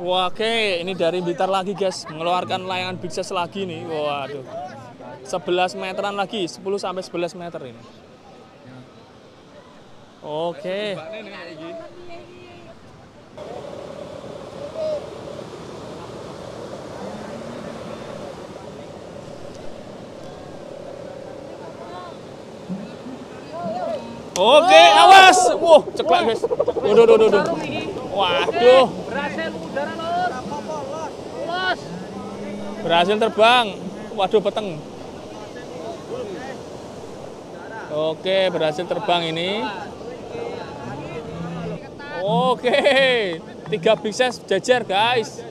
Oke, ini dari Blitar lagi guys, mengeluarkan layangan big size lagi nih. Waduh. 11 meteran lagi, 10 sampai 11 meter ini. Oke. Oke, awas. Wah, ceklek guys. Waduh, waduh, waduh. Waduh berhasil udara berhasil terbang. Waduh peteng. Oke berhasil terbang ini. Oke tiga bisnis jejer, jajar guys.